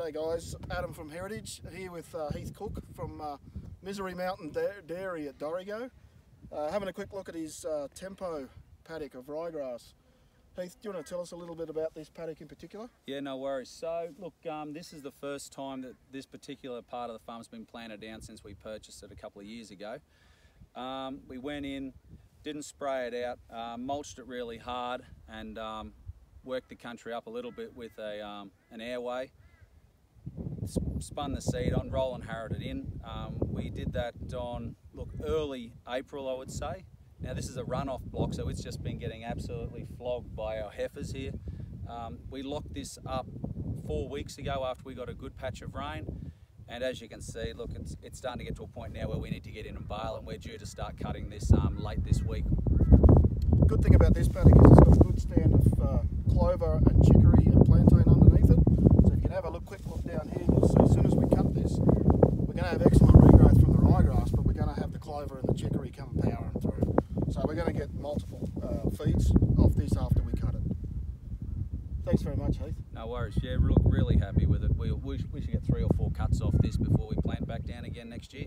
G'day guys, Adam from Heritage here with uh, Heath Cook from uh, Misery Mountain Dairy at Dorrigo. Uh, having a quick look at his uh, tempo paddock of ryegrass. Heath, do you want to tell us a little bit about this paddock in particular? Yeah, no worries. So, look, um, this is the first time that this particular part of the farm's been planted down since we purchased it a couple of years ago. Um, we went in, didn't spray it out, uh, mulched it really hard, and um, worked the country up a little bit with a, um, an Aerway. Spun the seed on, roll and harrowed it in. Um, we did that on, look, early April, I would say. Now this is a runoff block, so it's just been getting absolutely flogged by our heifers here. Um, we locked this up four weeks ago after we got a good patch of rain. And as you can see, look, it's, it's starting to get to a point now where we need to get in and bale, and we're due to start cutting this um, late this week. Good thing about this paddock is it's got a good stand of uh, clover and chicory and plantain underneath it. So if you can have a look, quick look down here, you'll see as soon as we cut this, we're going to have excellent regrowth from the ryegrass, but we're going to have the clover and the chicory come powering through. So we're going to get multiple uh, feeds off this after we cut it. Thanks very much, Heath. No worries. Yeah, look, really happy with it. We, we, we should get three or four cuts off this before we plant back down again next year.